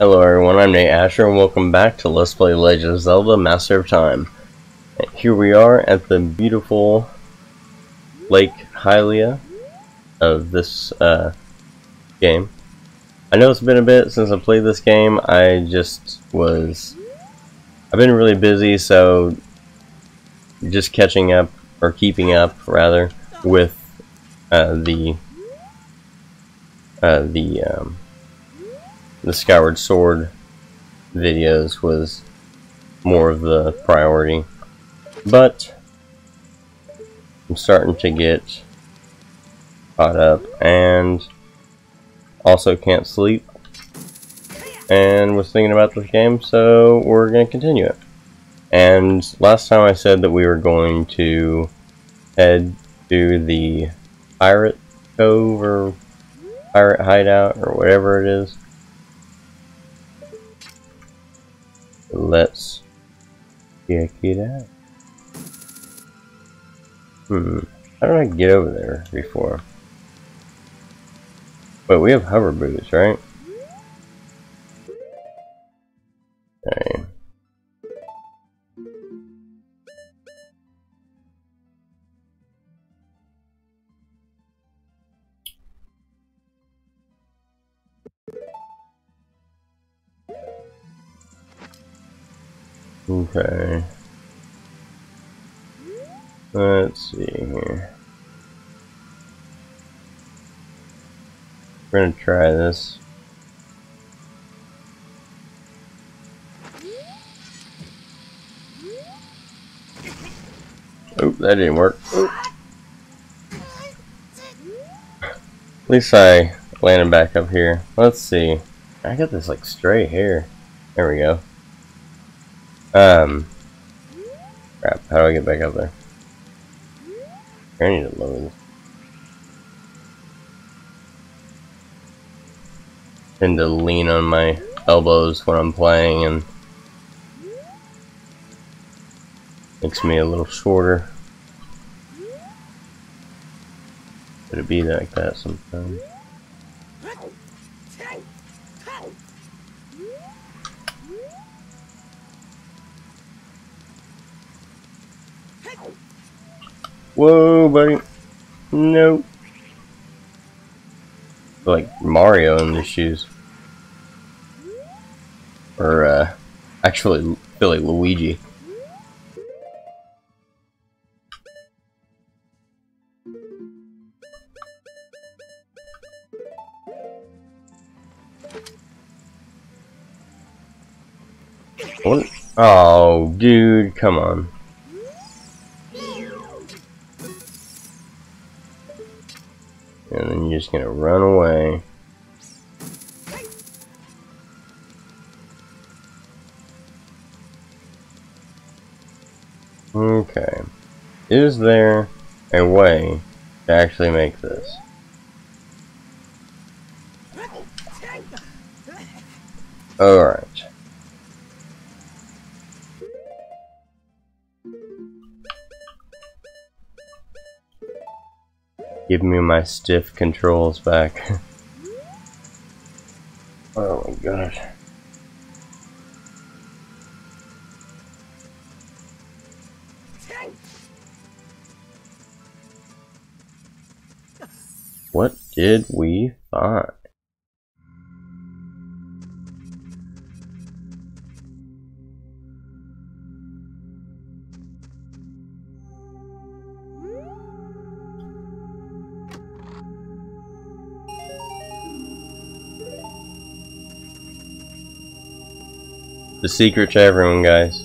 Hello everyone, I'm Nate Asher and welcome back to Let's Play Legend of Zelda Master of Time. Here we are at the beautiful Lake Hylia of this uh, game. I know it's been a bit since I played this game, I just was... I've been really busy so just catching up, or keeping up rather, with uh, the uh, the um, the Skyward Sword videos was more of the priority. But I'm starting to get caught up and also can't sleep and was thinking about this game so we're going to continue it. And last time I said that we were going to head to the Pirate Cove or Pirate Hideout or whatever it is. Let's check it out. Hmm. How did I get over there before? Wait, we have hover boots, right? Okay. Okay. Let's see here. We're gonna try this. Oh, that didn't work. At least I landed back up here. Let's see. I got this like straight hair. There we go. Um. Crap, how do I get back up there? I need to this. Tend to lean on my elbows when I'm playing and makes me a little shorter. Could it be like that sometimes? Whoa, buddy. Nope. Like Mario in the shoes. Or, uh, actually, Billy Luigi. What? Oh, dude, come on. Just gonna run away. Okay. Is there a way to actually make this? Alright. Give me my stiff controls back. oh my gosh. What did we find? The secret to everyone, guys.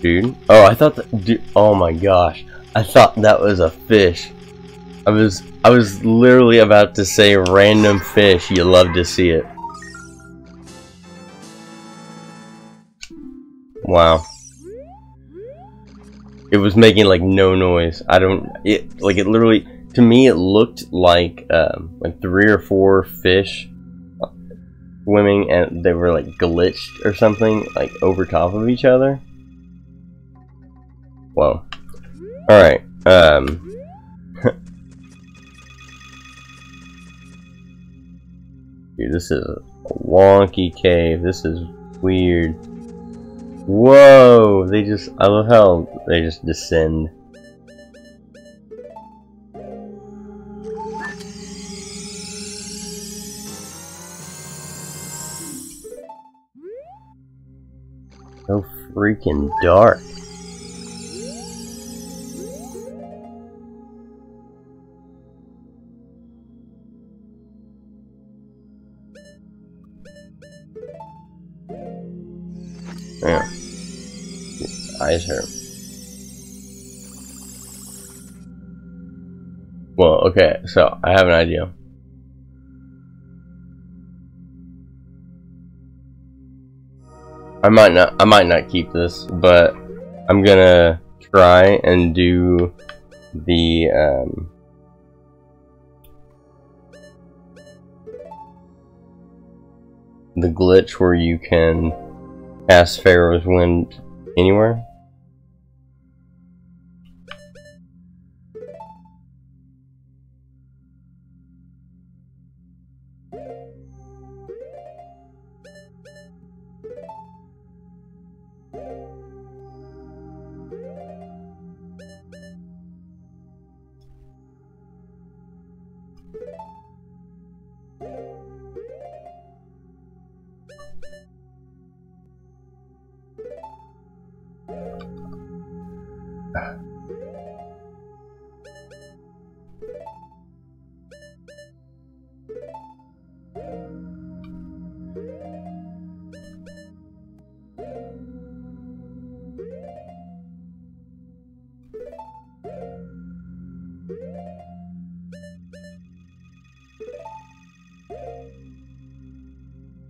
Dude. Oh, I thought that. Dude, oh my gosh. I thought that was a fish. I was. I was literally about to say random fish. You love to see it. Wow. It was making like no noise. I don't. It like it literally. To me, it looked like um, like three or four fish swimming and they were like glitched or something like over top of each other Whoa. Alright, um... Dude, this is a wonky cave. This is weird. Whoa! They just, I love how they just descend. Freaking dark. Yeah. Eyes hurt. Well, okay, so I have an idea. I might not I might not keep this, but I'm gonna try and do the um the glitch where you can cast Farore's Wind anywhere.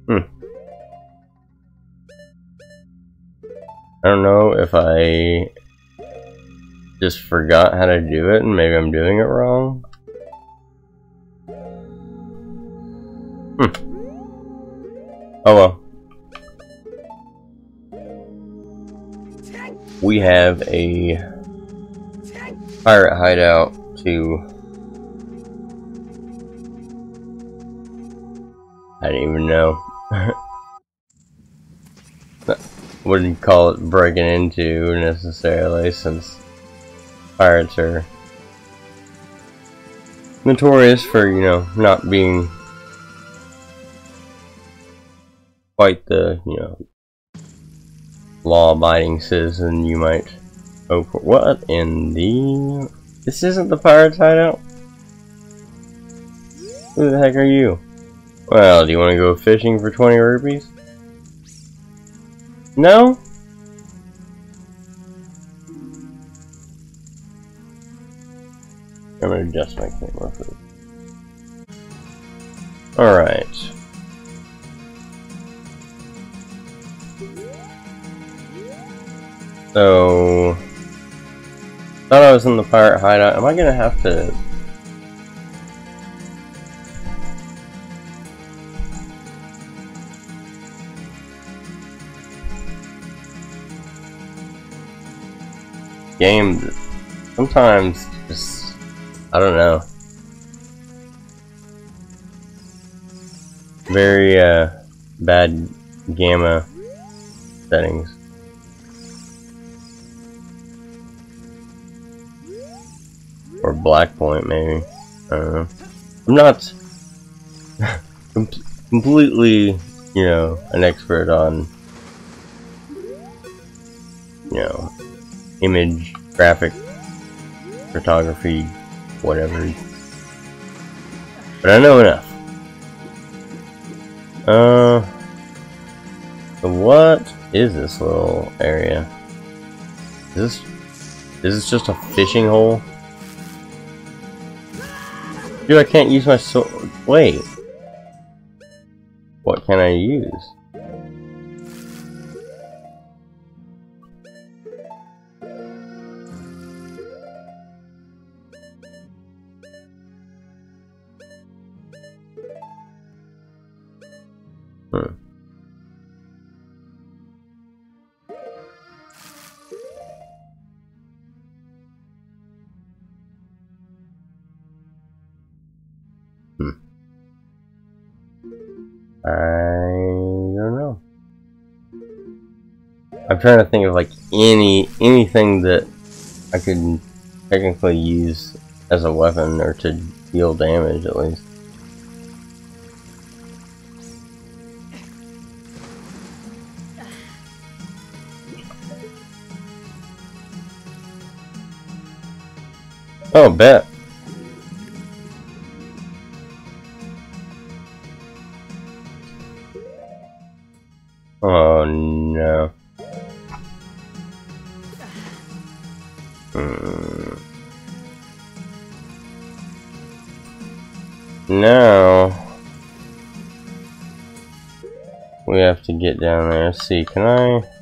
Hmm. I don't know if I just forgot how to do it and maybe I'm doing it wrong. Hmm. Oh well. We have a pirate hideout to I didn't even know. Wouldn't call it breaking into necessarily since pirates are notorious for, you know, not being quite the, you know, law-abiding citizen you might hope for. What in the... This isn't the pirate's hideout? Who the heck are you? Well, do you want to go fishing for 20 rupees? No? I'm gonna adjust my camera for Alright. So... Thought I was in the pirate hideout. Am I gonna have to game sometimes just I don't know. Very uh bad gamma settings. Or black point maybe. I don't know. I'm not com completely, you know, an expert on you know image, graphic, photography, whatever. But I know enough. Uh, what is this little area? Is this is this just a fishing hole? Dude, I can't use my sword. Wait. What can I use? Hmm. I don't know. I'm trying to think of like any anything that I could technically use as a weapon or to deal damage at least. Oh, bet. Oh no. Hmm. Now we have to get down there. Let's see, can I?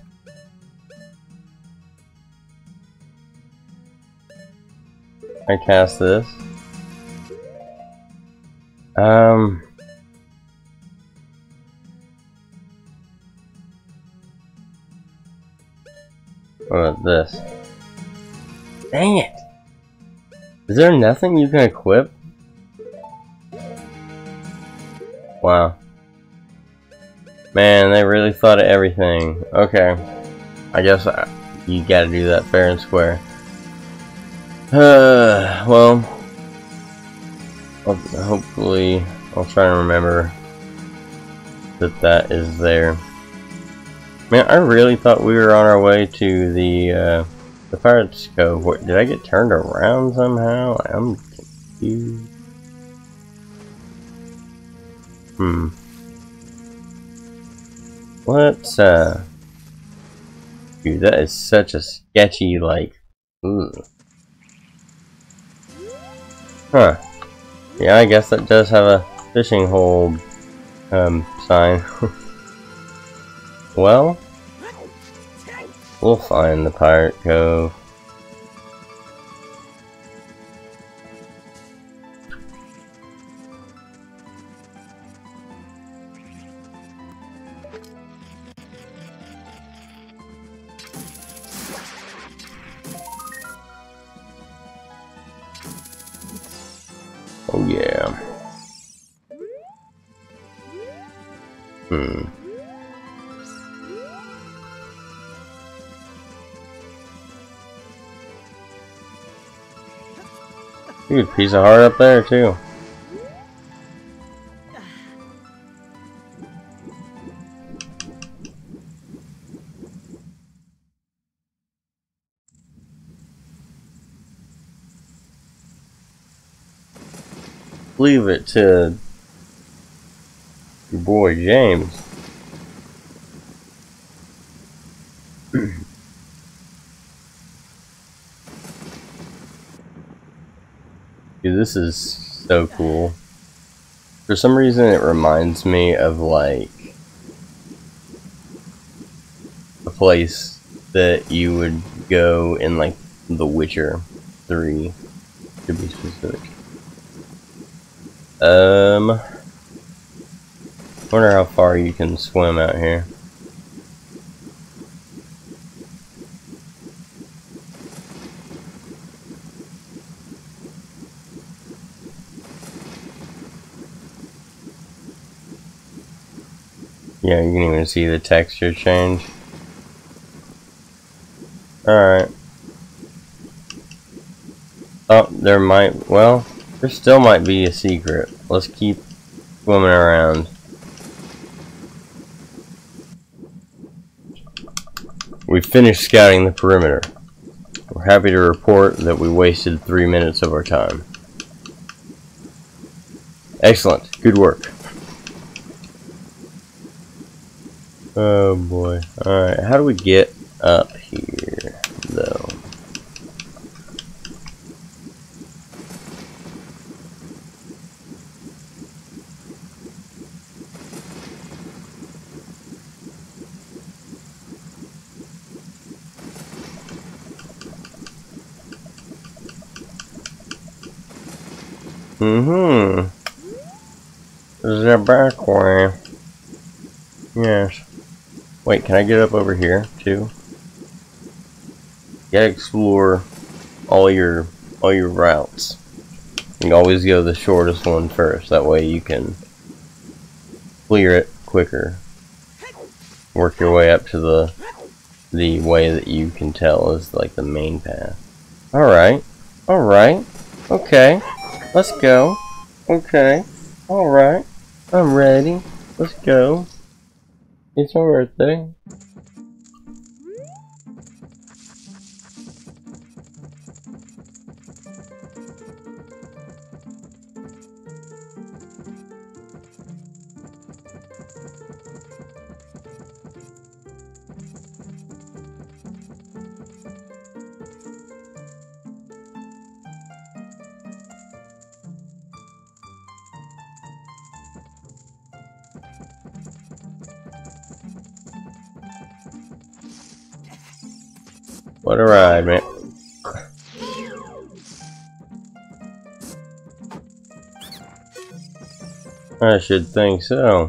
I cast this. Um. What about this? Dang it! Is there nothing you can equip? Wow. Man, they really thought of everything. Okay. I guess I, you gotta do that fair and square. Uh, well, hopefully I'll try and remember that that is there. Man, I really thought we were on our way to the, uh, the Pirates Cove. What, did I get turned around somehow? I'm confused. Hmm. Let's, uh... Dude, that is such a sketchy, like... Huh. Yeah, I guess that does have a fishing hole, um, sign. well, we'll find the Pirate Cove. Hmm. Piece of heart up there too. leave it to your boy James. Dude, this is so cool. For some reason it reminds me of like a place that you would go in like The Witcher 3 to be specific. Um, wonder how far you can swim out here. Yeah, you can even see the texture change. Alright. Oh, there might, well, there still might be a secret. Let's keep swimming around. We finished scouting the perimeter. We're happy to report that we wasted three minutes of our time. Excellent. Good work. Oh boy. Alright, how do we get up here, though? Mm-hmm. The back way. Yes. Wait, can I get up over here, too? You gotta explore all your all your routes. You always go the shortest one first. That way you can clear it quicker. Work your way up to the the way that you can tell is like the main path. Alright. Alright. Okay. Let's go. Okay. Alright. I'm ready. Let's go. It's my birthday. What a ride, man. I should think so.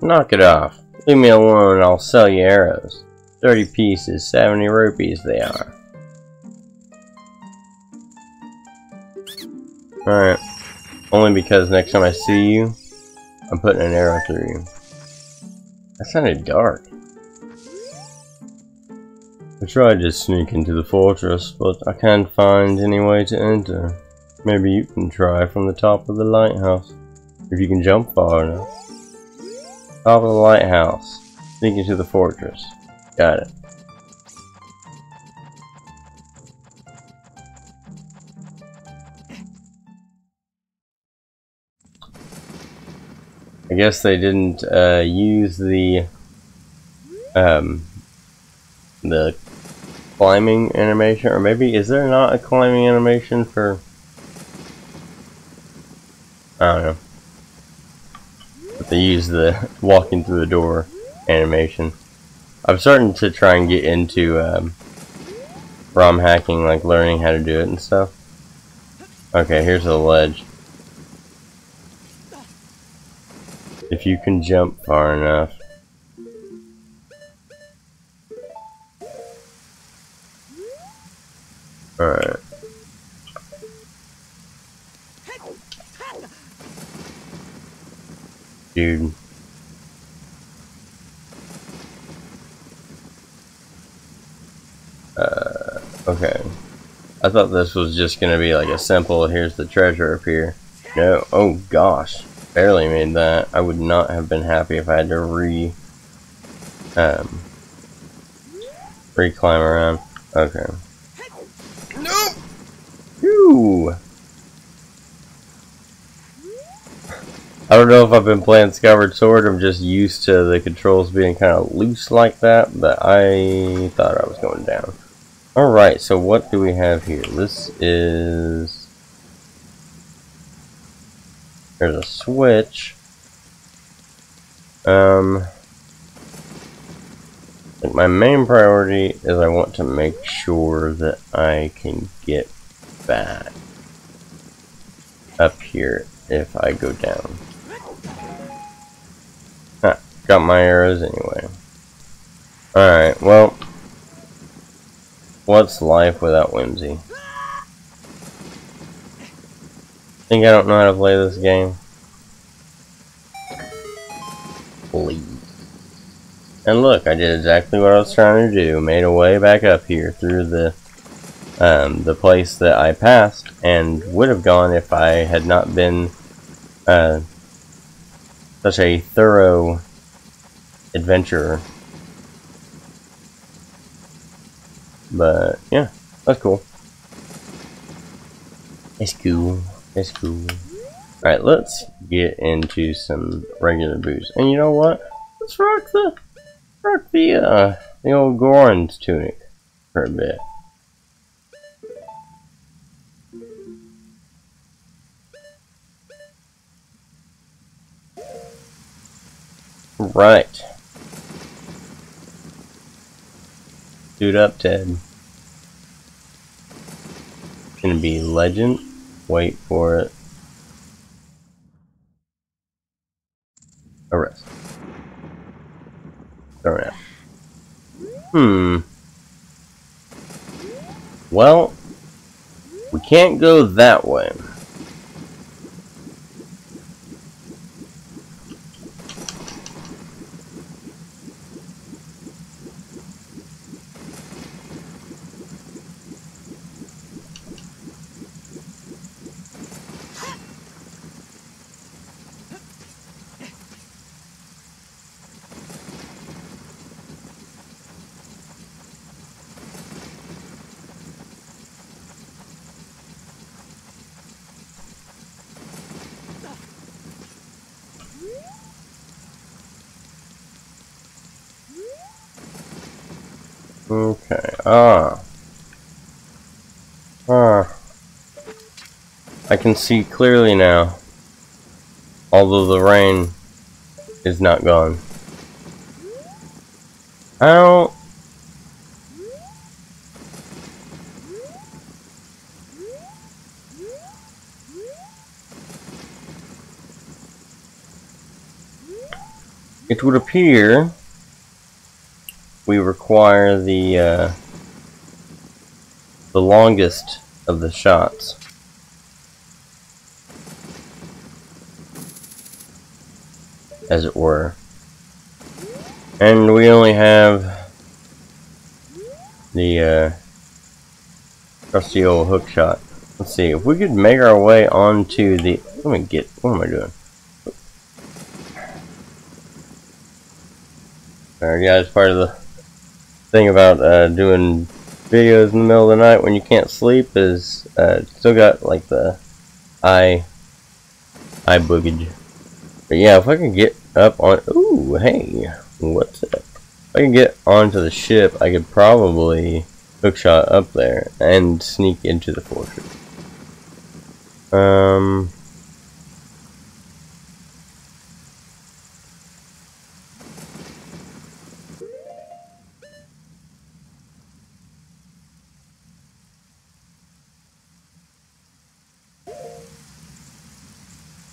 Knock it off. Leave me alone I'll sell you arrows. 30 pieces, 70 rupees they are. Alright. Only because next time I see you, I'm putting an arrow through you. That sounded dark. Tried to sneak into the fortress, but I can't find any way to enter. Maybe you can try from the top of the lighthouse, if you can jump far enough. Top of the lighthouse. Sneak into the fortress. Got it. I guess they didn't uh, use the um, the climbing animation, or maybe is there not a climbing animation for? I don't know. But they use the walking through the door animation. I'm starting to try and get into um, ROM hacking, like learning how to do it and stuff. Okay, here's the ledge. If you can jump far enough. Uh, okay. I thought this was just gonna be like a simple, here's the treasure up here. No, oh gosh. Barely made that. I would not have been happy if I had to re, um, re-climb around. Okay. Ooh. I don't know if I've been playing Skyward Sword, I'm just used to the controls being kind of loose like that, but I thought I was going down. Alright, so what do we have here? This is... There's a switch. Um... my main priority is I want to make sure that I can get back up here if I go down. Got my arrows anyway. Alright, well, what's life without whimsy? Think I don't know how to play this game? Please. And look, I did exactly what I was trying to do. Made a way back up here through the um, the place that I passed and would have gone if I had not been uh, such a thorough adventurer. But yeah, that's cool. It's cool. It's cool. Alright, let's get into some regular booze. And you know what? Let's rock the rock the uh the old Goron's tunic for a bit. Right. Suit up, Ted. Gonna be legend. Wait for it. Arrest. Around. Hmm. Well, we can't go that way. Okay, ah. Ah. I can see clearly now. Although the rain is not gone. How it would appear we require the uh, the longest of the shots. As it were. And we only have the uh, trusty old hook shot. Let's see, if we could make our way onto the... Let me get... What am I doing? Alright, it's part of the thing about uh, doing videos in the middle of the night when you can't sleep is uh, still got like the eye eye boogage. But yeah, if I can get up on ooh hey, what's up? If I can get onto the ship, I could probably hookshot up there and sneak into the fortress. Um.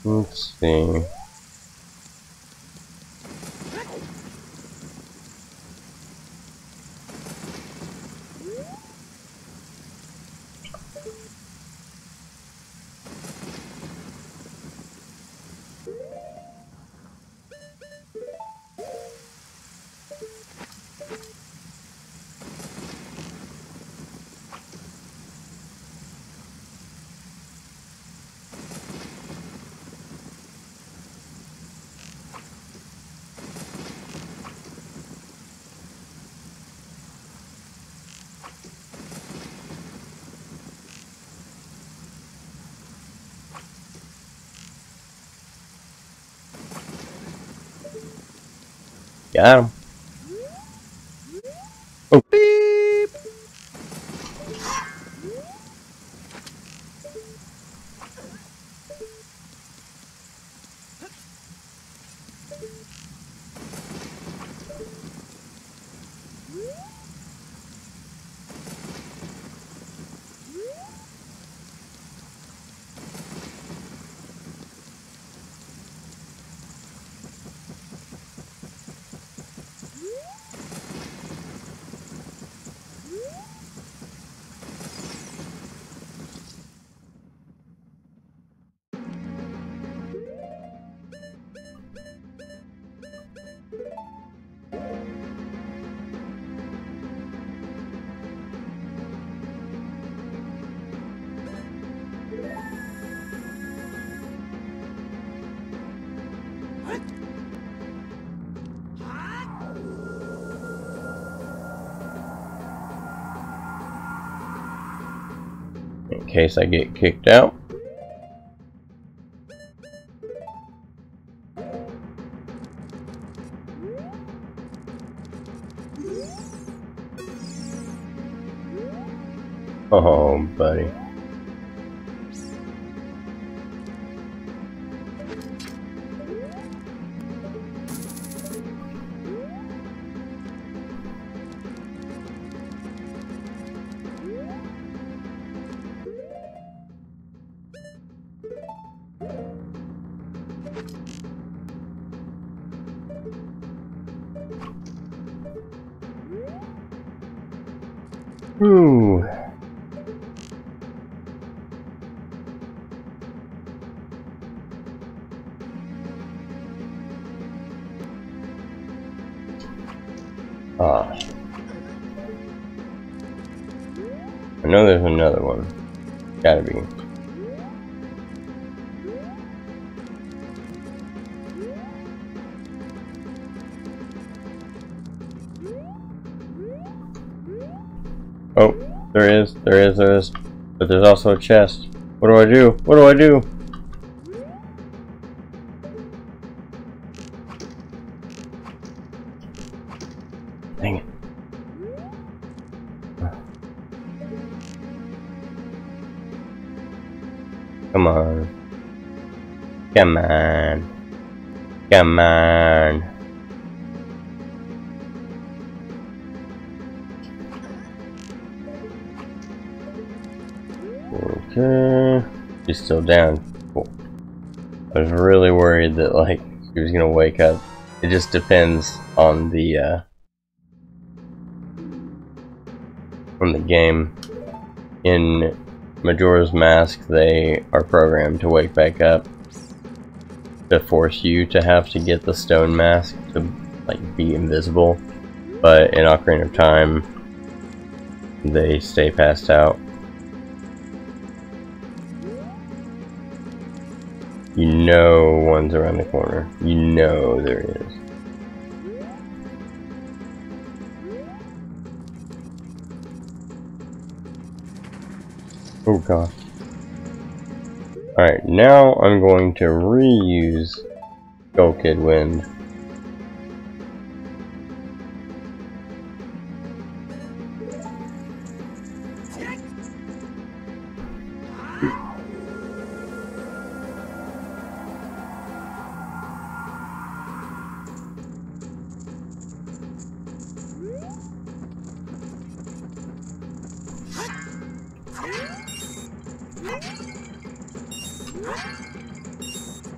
Let's see. Got him. In case I get kicked out. Oh, buddy. Oh, there is, there is, there is. But there's also a chest. What do I do? What do I do? Dang it. Come on. Come on. Come on. Okay. She's still down. Cool. I was really worried that, like, she was gonna wake up. It just depends on the, uh, on the game. In Majora's Mask, they are programmed to wake back up to force you to have to get the stone mask to like be invisible. But in Ocarina of Time, they stay passed out. Know one's around the corner. You know there is. Oh god. Alright, now I'm going to reuse Skull Kid Wind.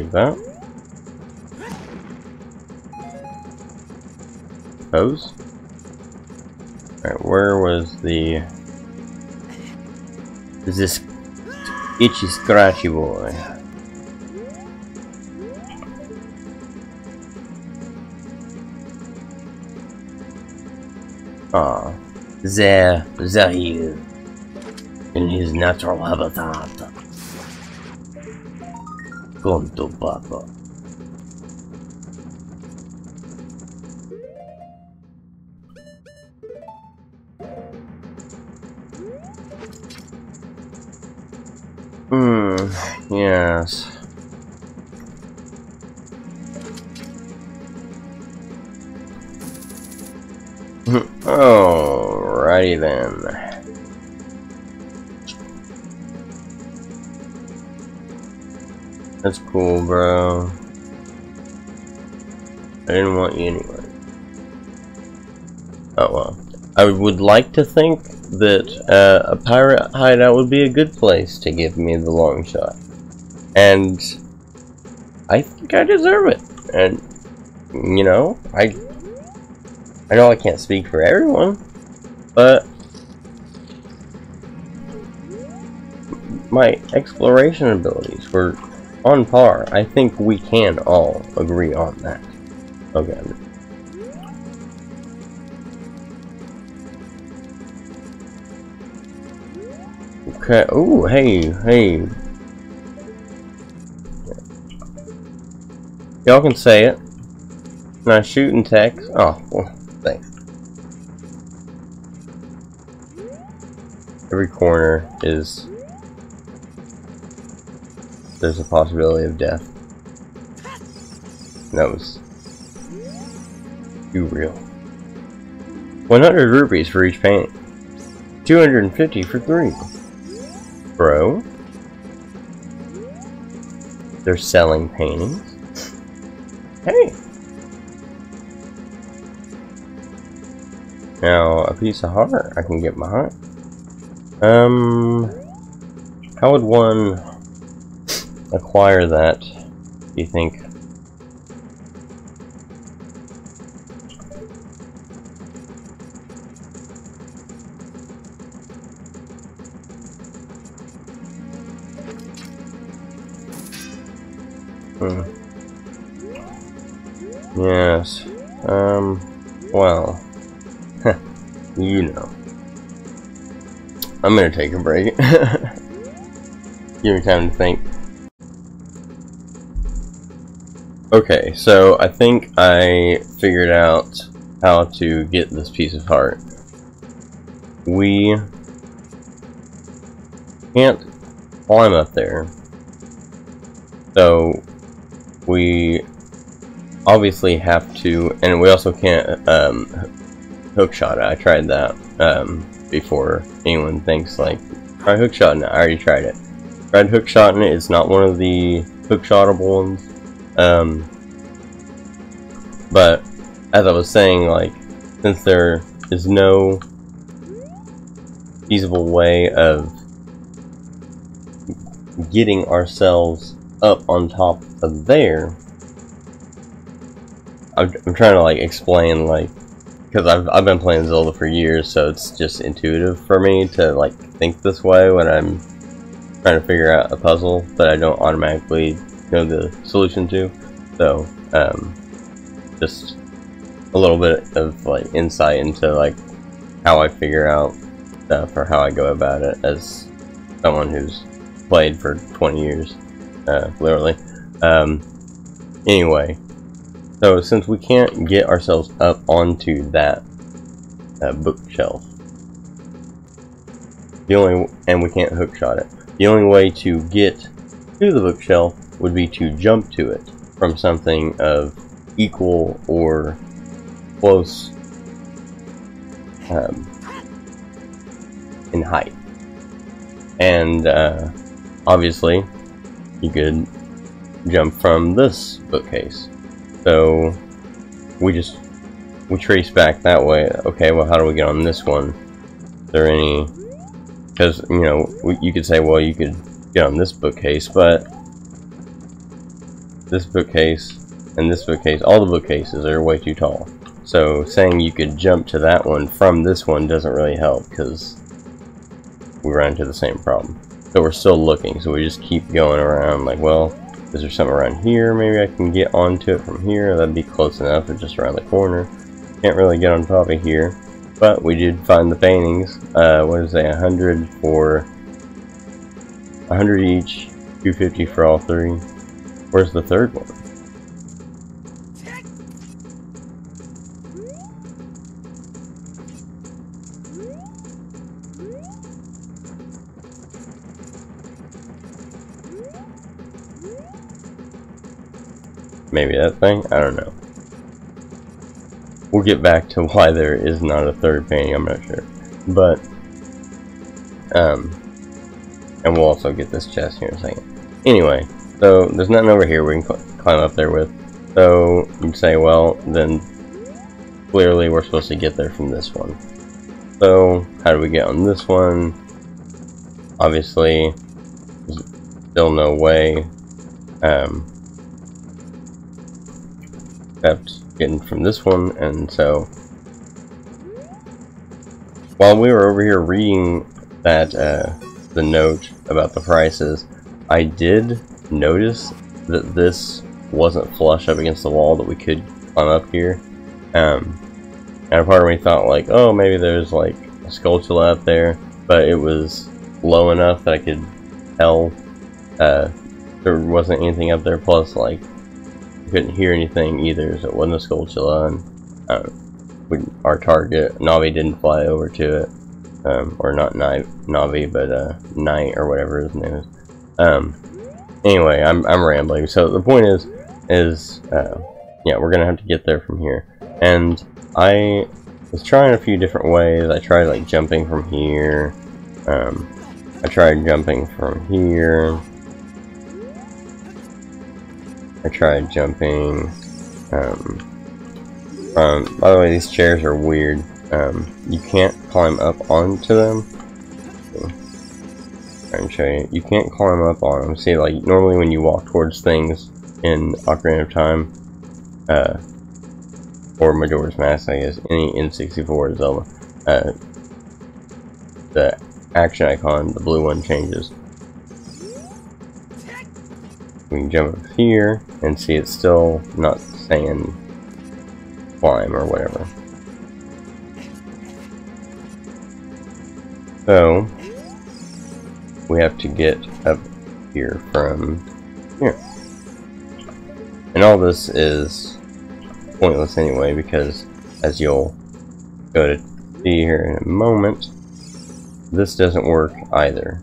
Take that. Pose. Alright, where was the... Is this itchy scratchy boy? Ah, there, there he is, in his natural habitat. Conto Papa. Hmm, yes. Alrighty then. That's cool, bro. I didn't want you anyway. Oh well. I would like to think that uh, a pirate hideout would be a good place to give me the long shot. And I think I deserve it. And, you know, I, I know I can't speak for everyone, but my exploration abilities were on par. I think we can all agree on that. Okay. Okay. Oh, hey, hey. Y'all can say it. Can I shoot text? Oh, well, thanks. Every corner is there's a possibility of death. That was too real. 100 rupees for each painting. 250 for three. Bro. They're selling paintings. Hey. Now, a piece of heart I can get behind. Um, how would one acquire that, you think? Hmm. Yes. Um, well. you know. I'm gonna take a break. Give me time to think. Okay, so I think I figured out how to get this piece of heart. We can't climb up there. So we obviously have to, and we also can't um, hookshot it. I tried that um, before anyone thinks like, try hookshotting it. I already tried it. Tried hookshotting it. It's not one of the hookshotable ones. Um, but as I was saying, like, since there is no feasible way of getting ourselves up on top of there, I'm, I'm trying to like explain like because I've I've been playing Zelda for years, so it's just intuitive for me to like think this way when I'm trying to figure out a puzzle but I don't automatically know the solution to. So, um, just a little bit of like insight into like how I figure out stuff or how I go about it as someone who's played for 20 years, uh, literally. Um, anyway, so since we can't get ourselves up onto that uh, bookshelf, the only and we can't hookshot it. The only way to get to the bookshelf would be to jump to it from something of equal or close um, in height. And uh, obviously, you could jump from this bookcase. So we just we trace back that way. Okay, well, how do we get on this one? Is there any? Because you know, you could say, well, you could get on this bookcase, but this bookcase and this bookcase, all the bookcases are way too tall. So saying you could jump to that one from this one doesn't really help because we run into the same problem. So we're still looking, so we just keep going around like, well, is there something around here? Maybe I can get onto it from here. That'd be close enough. It's just around the corner. Can't really get on top of here. But we did find the paintings. Uh, what is it? 100 for... 100 each. 250 for all three. Where's the third one? Maybe that thing? I don't know. We'll get back to why there is not a third painting, I'm not sure. But, um, and we'll also get this chest here in a second. Anyway, so there's nothing over here we can cl climb up there with. So you'd say, well, then clearly we're supposed to get there from this one. So how do we get on this one? Obviously, there's still no way. Um, except getting from this one, and so while we were over here reading that uh, the note about the prices, I did notice that this wasn't flush up against the wall that we could climb up here. Um, and part of me thought like, oh, maybe there's like a Skulltula up there, but it was low enough that I could tell uh, there wasn't anything up there. Plus, like, couldn't hear anything either, so it wasn't a Skulltula, and uh, we, our target, Navi didn't fly over to it, um, or not Navi, but uh, Knight, or whatever his name is. Um, anyway, I'm, I'm rambling, so the point is, is, uh, yeah, we're gonna have to get there from here, and I was trying a few different ways, I tried like jumping from here, um, I tried jumping from here, I tried jumping. Um, um, by the way, these chairs are weird. Um, you can't climb up onto them. I'm show you. You can't climb up on them. See, like, normally when you walk towards things in Ocarina of Time, uh, or Majora's Mask, I guess, any N64 Zelda, uh, the action icon, the blue one, changes. We can jump up here and see it's still not saying climb or whatever. So, we have to get up here from here. And all this is pointless anyway because as you'll go to see here in a moment, this doesn't work either.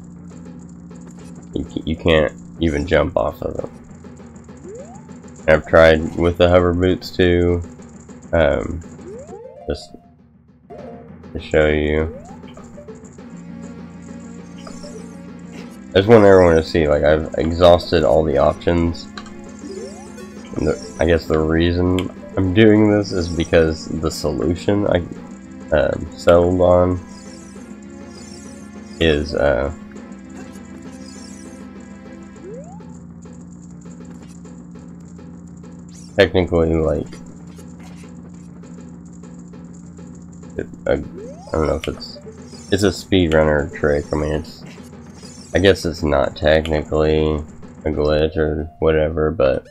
You, can't even jump off of it. I've tried with the hover boots too, um, just to show you. I just want everyone to see, like, I've exhausted all the options. And the, I guess the reason I'm doing this is because the solution I uh, settled on is, uh, technically, like, it, I, I don't know if it's, it's a speedrunner trick, I mean, it's I guess it's not technically a glitch or whatever, but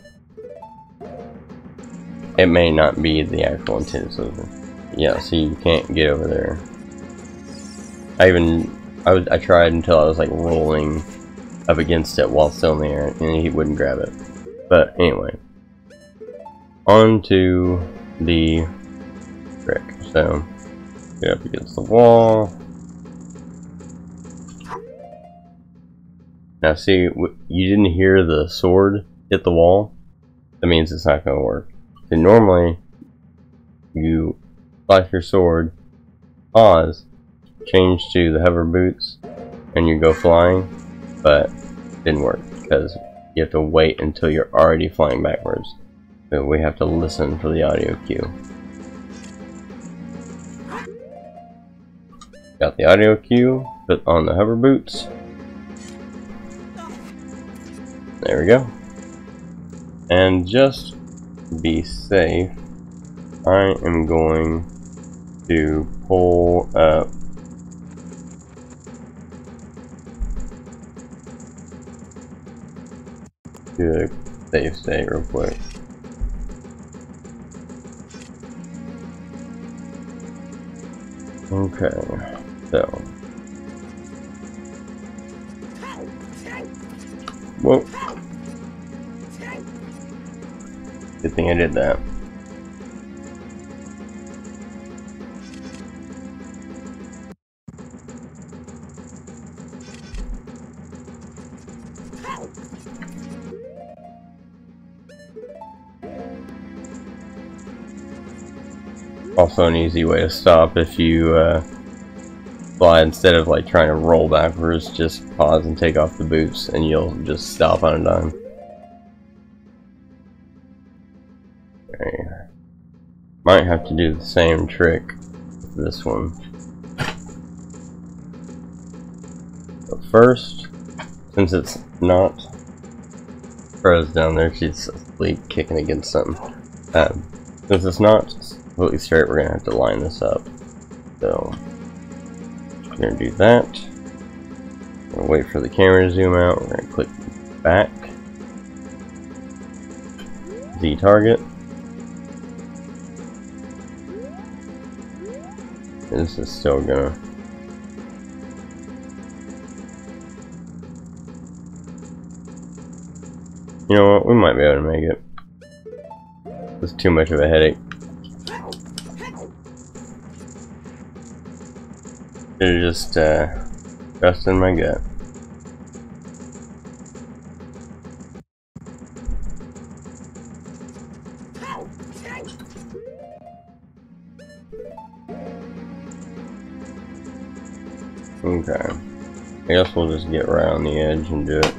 it may not be the actual intended solution. Yeah, so you can't get over there. I even I was I tried until I was like rolling up against it while still in the air, and he wouldn't grab it. But anyway, on to the trick. So get up against the wall. Now see, you didn't hear the sword hit the wall. That means it's not going to work. So normally, you flash your sword, pause, change to the hover boots, and you go flying, but didn't work because you have to wait until you're already flying backwards. So we have to listen for the audio cue. Got the audio cue, put on the hover boots, There we go. And just be safe, I am going to pull up do a save state real quick. Okay, so. Whoa. Good thing I did that. Also an easy way to stop if you uh, fly instead of like trying to roll backwards, just pause and take off the boots and you'll just stop on a dime. Might have to do the same trick this one. But first, since it's not Rose down there, she's asleep kicking against something. Um, since it's not completely straight, we're gonna have to line this up. So, we're gonna do that. We're gonna wait for the camera to zoom out. We're gonna click back. Z target. This is still gonna... You know what, we might be able to make it. It's too much of a headache. It just, uh, just in my gut. We'll just get right on the edge and do it.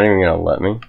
Not even gonna let me?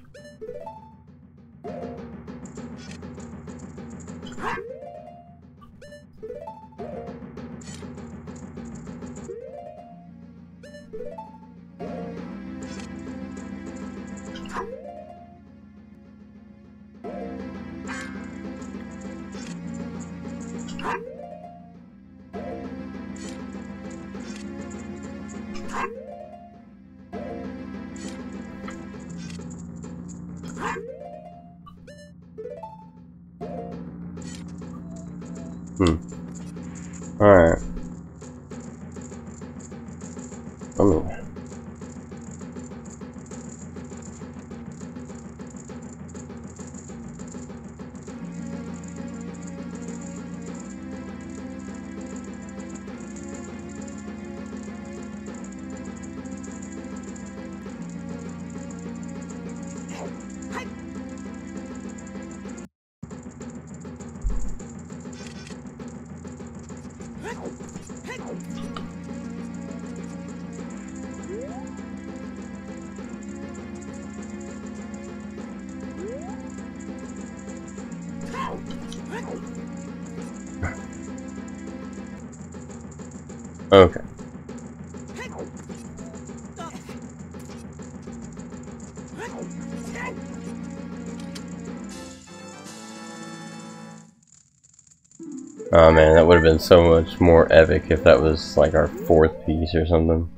Oh man, that would have been so much more epic if that was like our fourth piece or something.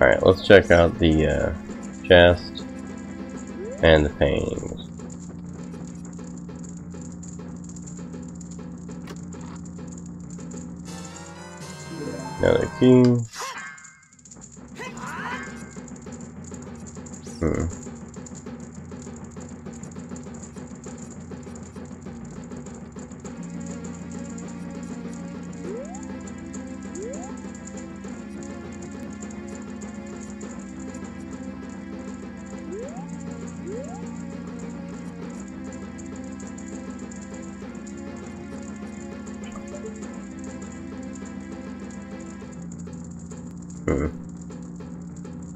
Alright, let's check out the uh, chest and the paintings. Another key. Hmm.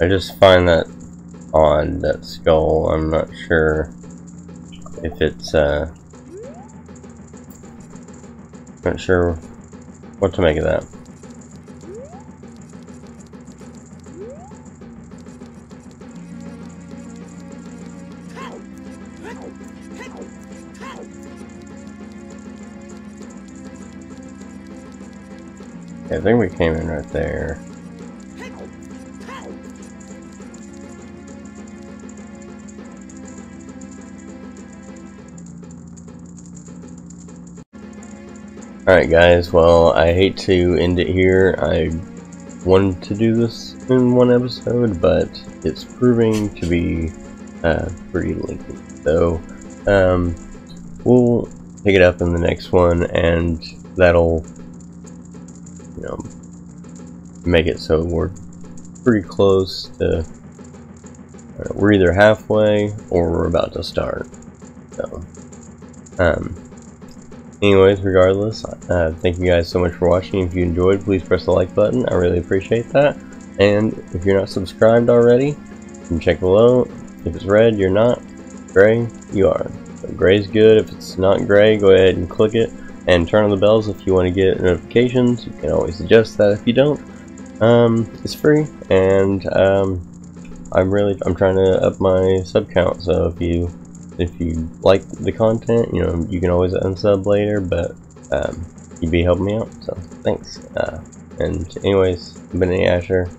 I just find that that skull. I'm not sure if it's, uh... Not sure what to make of that. I think we came in right there. Alright guys, well I hate to end it here. I wanted to do this in one episode, but it's proving to be uh, pretty lengthy. So, um, we'll pick it up in the next one, and that'll, you know, make it so we're pretty close to, uh, we're either halfway or we're about to start. So, um, Anyways, regardless, uh, thank you guys so much for watching. If you enjoyed, please press the like button. I really appreciate that. And if you're not subscribed already, you can check below. If it's red, you're not. Gray, you are. So gray's good. If it's not gray, go ahead and click it. And turn on the bells if you want to get notifications. You can always adjust that if you don't. Um, it's free, and um, I'm really I'm trying to up my sub count. So if you if you like the content, you know, you can always unsub later, but um, you'd be helping me out, so thanks. Uh, and anyways, been Asher.